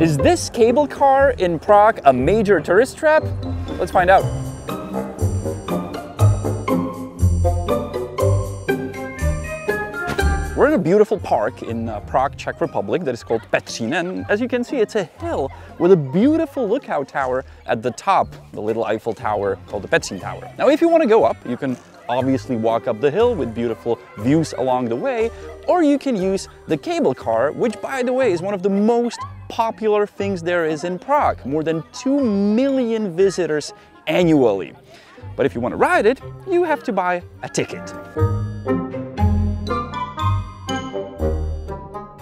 Is this cable car in Prague a major tourist trap? Let's find out. We're in a beautiful park in uh, Prague, Czech Republic that is called Petřín and as you can see it's a hill with a beautiful lookout tower at the top, the little Eiffel Tower called the Petřín Tower. Now if you want to go up you can obviously walk up the hill with beautiful views along the way or you can use the cable car which by the way is one of the most popular things there is in Prague. More than 2 million visitors annually. But if you want to ride it, you have to buy a ticket.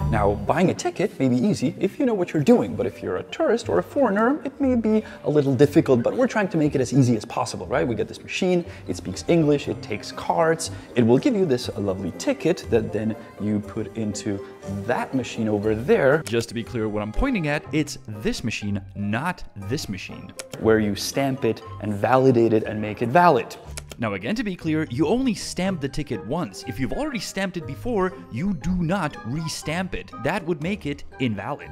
Now, buying a ticket may be easy if you know what you're doing, but if you're a tourist or a foreigner, it may be a little difficult, but we're trying to make it as easy as possible, right? We get this machine, it speaks English, it takes cards, it will give you this lovely ticket that then you put into that machine over there. Just to be clear, what I'm pointing at, it's this machine, not this machine. Where you stamp it and validate it and make it valid. Now again to be clear, you only stamp the ticket once. If you've already stamped it before, you do not restamp it. That would make it invalid.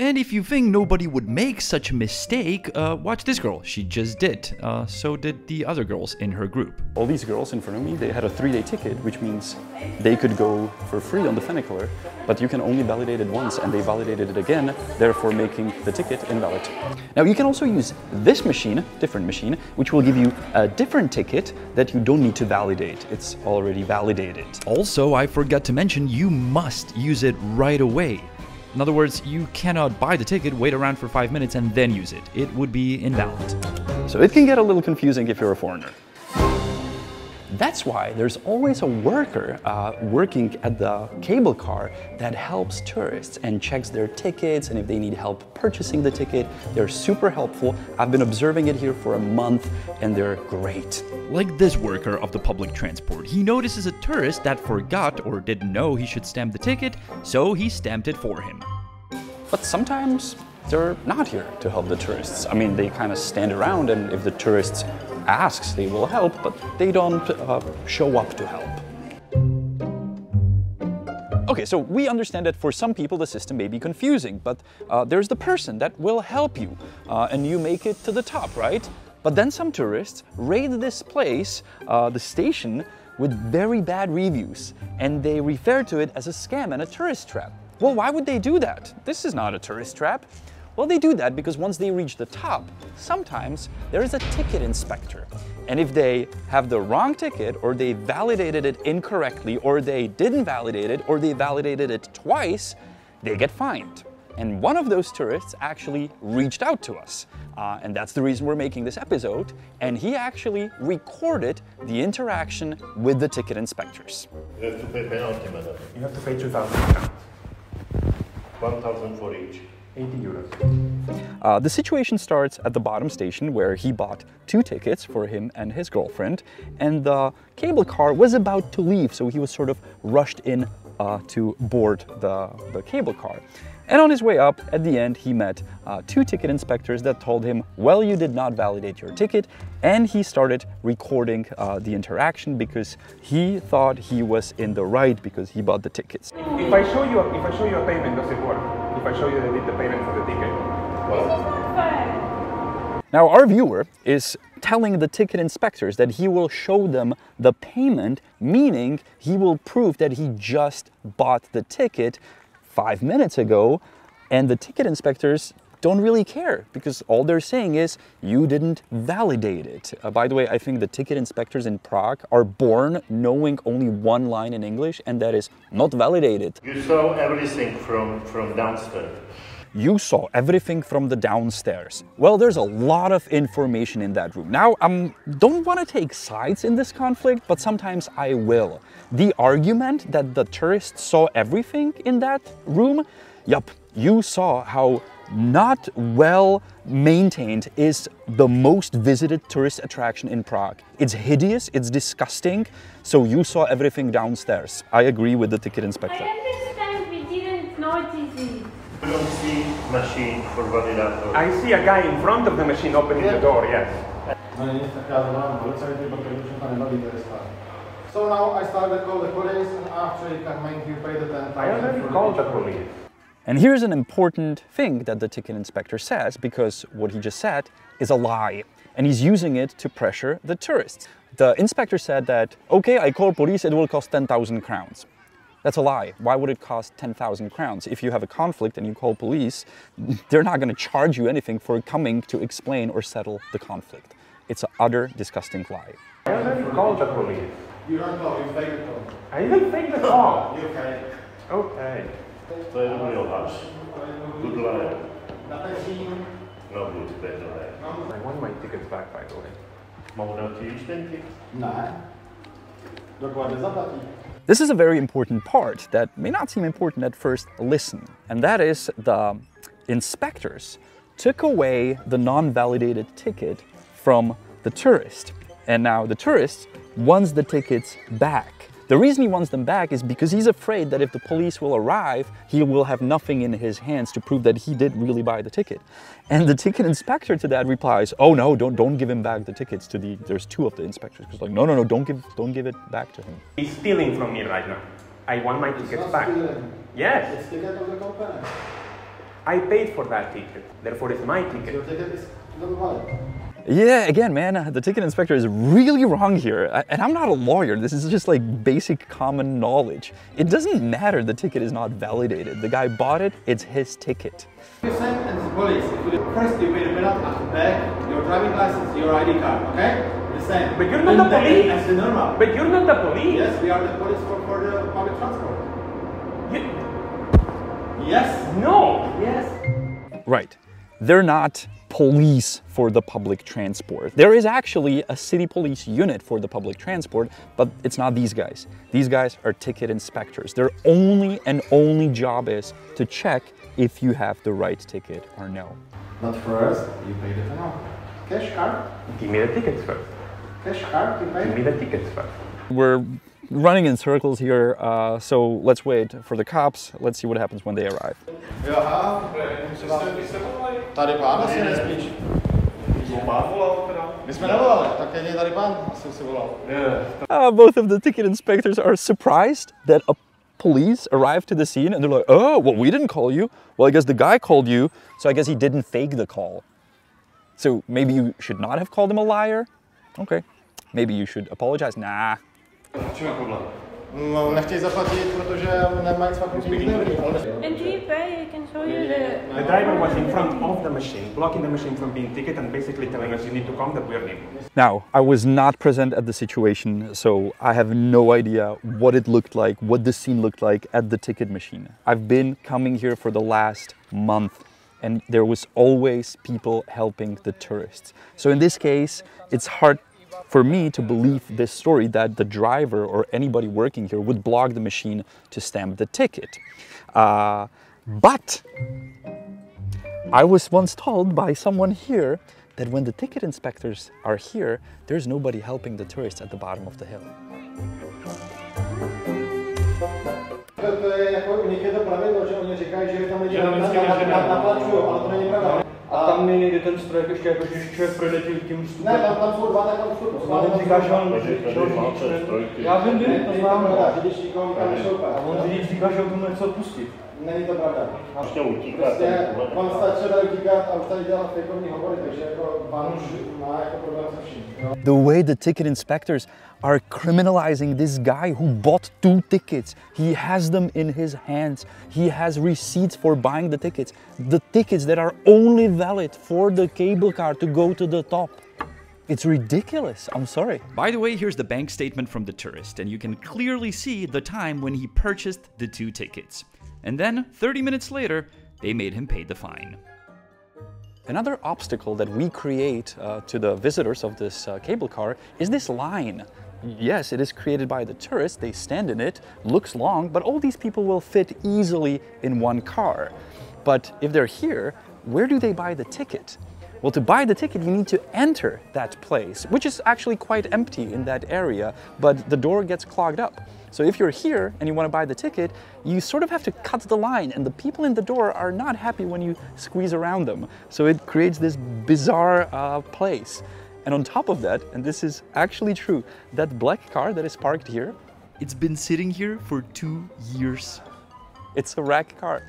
And if you think nobody would make such a mistake, uh, watch this girl. She just did. Uh, so did the other girls in her group. All these girls in front of me, they had a three-day ticket, which means they could go for free on the funicular, but you can only validate it once, and they validated it again, therefore making the ticket invalid. Now you can also use this machine, different machine, which will give you a different ticket that you don't need to validate. It's already validated. Also, I forgot to mention, you must use it right away. In other words, you cannot buy the ticket, wait around for five minutes, and then use it. It would be invalid. So it can get a little confusing if you're a foreigner. That's why there's always a worker uh, working at the cable car that helps tourists and checks their tickets and if they need help purchasing the ticket, they're super helpful. I've been observing it here for a month and they're great. Like this worker of the public transport. He notices a tourist that forgot or didn't know he should stamp the ticket, so he stamped it for him. But sometimes they're not here to help the tourists. I mean, they kind of stand around and if the tourists asks, they will help, but they don't uh, show up to help. Okay, so we understand that for some people the system may be confusing, but uh, there's the person that will help you uh, and you make it to the top, right? But then some tourists raid this place, uh, the station, with very bad reviews and they refer to it as a scam and a tourist trap. Well, why would they do that? This is not a tourist trap. Well, they do that because once they reach the top, sometimes there is a ticket inspector. And if they have the wrong ticket, or they validated it incorrectly, or they didn't validate it, or they validated it twice, they get fined. And one of those tourists actually reached out to us. Uh, and that's the reason we're making this episode. And he actually recorded the interaction with the ticket inspectors. You have to pay penalty, madam. You have to pay 2,000 1,000 for each. 80 euros. Uh, the situation starts at the bottom station where he bought two tickets for him and his girlfriend, and the cable car was about to leave, so he was sort of rushed in uh, to board the, the cable car. And on his way up, at the end, he met uh, two ticket inspectors that told him, well, you did not validate your ticket. And he started recording uh, the interaction because he thought he was in the right because he bought the tickets. If I show you, if I show you a payment, does it work? If I show you that I did the payment for the ticket. Now, our viewer is telling the ticket inspectors that he will show them the payment, meaning he will prove that he just bought the ticket five minutes ago, and the ticket inspectors don't really care because all they're saying is you didn't validate it. Uh, by the way, I think the ticket inspectors in Prague are born knowing only one line in English, and that is not validated. You saw everything from, from downstairs. You saw everything from the downstairs. Well, there's a lot of information in that room. Now, I um, don't want to take sides in this conflict, but sometimes I will. The argument that the tourists saw everything in that room, yup, you saw how not well maintained is the most visited tourist attraction in Prague. It's hideous, it's disgusting, so you saw everything downstairs. I agree with the ticket inspector. I understand we didn't notice it. You don't see machine for validator. I see a guy in front of the machine opening the door, yes. No není tak já to mám, velice lidí, protože už tam nebaví, to je stát. So now I started to call the police, and after you can make you pay the 10,000. I already for called the picture. police. And here's an important thing that the ticket inspector says because what he just said is a lie. And he's using it to pressure the tourists. The inspector said that, okay, I call police, it will cost 10,000 crowns. That's a lie. Why would it cost 10,000 crowns? If you have a conflict and you call police, they're not going to charge you anything for coming to explain or settle the conflict. It's an utter disgusting lie. I already called the police. You don't know, you fake it. I didn't take the call. You fake. Okay. To je dobrý lhář. Good liar. Na ten tým, No good, better liar. I want my tickets back, by the way. Mohu dát ti jízdenky? ne. Dokładnie zaplatí. This is a very important part that may not seem important at first listen, and that is the inspectors took away the non validated ticket from the tourist. And now the tourist wants the tickets back. The reason he wants them back is because he's afraid that if the police will arrive, he will have nothing in his hands to prove that he did really buy the ticket. And the ticket inspector to that replies, "Oh no, don't don't give him back the tickets to the there's two of the inspectors." Because like, "No, no, no, don't give don't give it back to him." He's stealing from me right now. I want my tickets Not back. stealing. Yes, It's ticket of the company. I paid for that ticket. Therefore, it's my Your ticket. ticket is not valid. Yeah, again, man, uh, the ticket inspector is really wrong here. I- And I'm not a lawyer. This is just like basic common knowledge. It doesn't matter the ticket is not validated. The guy bought it, it's his ticket. You send the police. If you first you pay the penalty, after back your driving license, your ID card, okay? The same. But you're not And the police. As the normal. But you're not the police. Yes, we are the police for, for the public transport. You- Yes. no. Yes. Right. They're not police for the public transport. There is actually a city police unit for the public transport, but it's not these guys. These guys are ticket inspectors. Their only and only job is to check if you have the right ticket or no. But first, you pay the penalty. Cash card. Give me the tickets first. Cash card. You Give me the tickets first. We're running in circles here, uh, so let's wait for the cops. Let's see what happens when they arrive. Tady pán asi nespíš. My jsme nevolali, tak jedině tady pán asi si volal. Uh, both of the ticket inspectors are surprised that a police arrived to the scene and they're like, oh, well, we didn't call you. Well, I guess the guy called you, so I guess he didn't fake the call. So maybe you should not have called him a liar? Okay. Maybe you should apologize? Nah. No, nechtějí zaplatit, protože nemají svaký nic dobrý. And you pay? I can show you the. The driver was in front of the machine, blocking the machine from being ticketed and basically telling us you need to come that we are leaving. Now, I was not present at the situation, so I have no idea what it looked like, what the scene looked like at the ticket machine. I've been coming here for the last month and there was always people helping the tourists. So in this case, it's hard for me to believe this story that the driver or anybody working here would block the machine to stamp the ticket. Uh, but I was once told by someone here that when the ticket inspectors are here, there's nobody helping the tourists at the bottom of the hill. To, to je jako u nich je to pravidlo, že oni říkají, že tam lidi Že tam vždycky nežene. naplačují, ale to není pravda. A tam mi nejde ten strojek ještě jako, že člověk projde tím, tím vstupem. Ne, tam, tam jsou dva, tak tam jsou A on říká, že on on řidič-. Já vím, vím, to znám. řidič nikam nešoupe. A on řidič říká, že on tomu nechce odpustit. Není to pravda. Prostě utíká. Prostě on stačí utíkat a už tady dělat fejkovní hovory, takže jako pan už má jako problém se vším. jo. The way the ticket inspectors are criminalizing this guy who bought two tickets. He has them in his hands. He has receipts for buying the tickets. The tickets that are only valid for the cable car to go to the top. It's ridiculous. I'm sorry. By the way, here's the bank statement from the tourist, and you can clearly see the time when he purchased the two tickets. And then, 30 minutes later, they made him pay the fine. Another obstacle that we create uh, to the visitors of this uh, cable car is this line. Yes, it is created by the tourists, they stand in it, looks long, but all these people will fit easily in one car. But if they're here, where do they buy the ticket? Well, to buy the ticket, you need to enter that place, which is actually quite empty in that area, but the door gets clogged up. So if you're here and you want to buy the ticket, you sort of have to cut the line, and the people in the door are not happy when you squeeze around them. So it creates this bizarre uh, place. And on top of that, and this is actually true, that black car that is parked here, It's been sitting here for two years. it's a rack car.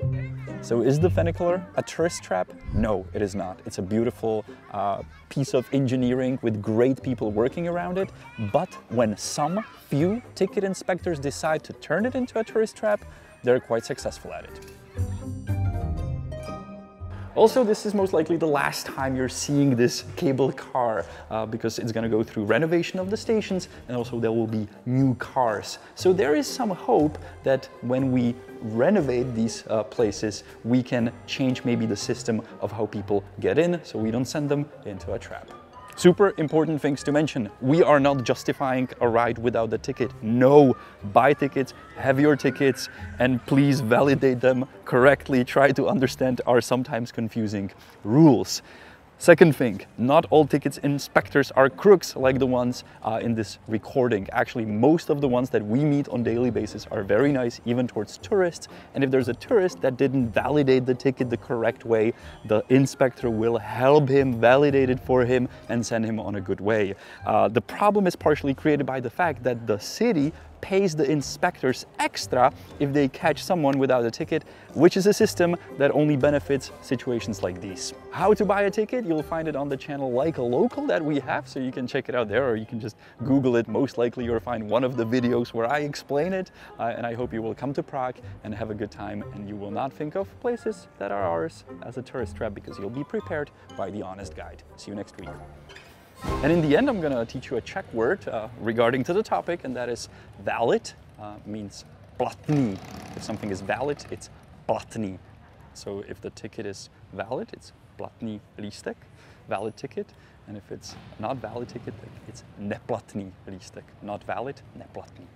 so is the funicular a tourist trap? No, it is not. It's a beautiful uh, piece of engineering with great people working around it. But when some few ticket inspectors decide to turn it into a tourist trap, they're quite successful at it. Also, this is most likely the last time you're seeing this cable car uh, because it's going to go through renovation of the stations and also there will be new cars. So there is some hope that when we renovate these uh, places, we can change maybe the system of how people get in so we don't send them into a trap. Super important things to mention. We are not justifying a ride without the ticket. No, buy tickets, have your tickets, and please validate them correctly. Try to understand our sometimes confusing rules. Second thing, not all tickets inspectors are crooks like the ones uh, in this recording. Actually, most of the ones that we meet on daily basis are very nice, even towards tourists. And if there's a tourist that didn't validate the ticket the correct way, the inspector will help him, validate it for him, and send him on a good way. Uh, the problem is partially created by the fact that the city pays the inspectors extra if they catch someone without a ticket, which is a system that only benefits situations like these. How to buy a ticket, you'll find it on the channel Like a Local that we have, so you can check it out there or you can just Google it. Most likely you'll find one of the videos where I explain it, uh, and I hope you will come to Prague and have a good time and you will not think of places that are ours as a tourist trap because you'll be prepared by the honest guide. See you next week. And in the end, I'm gonna teach you a Czech word uh, regarding to the topic, and that is valid, uh, means platný. If something is valid, it's platný. So if the ticket is valid, it's platný lístek, valid ticket. And if it's not valid ticket, it's neplatný lístek. Not valid, neplatný.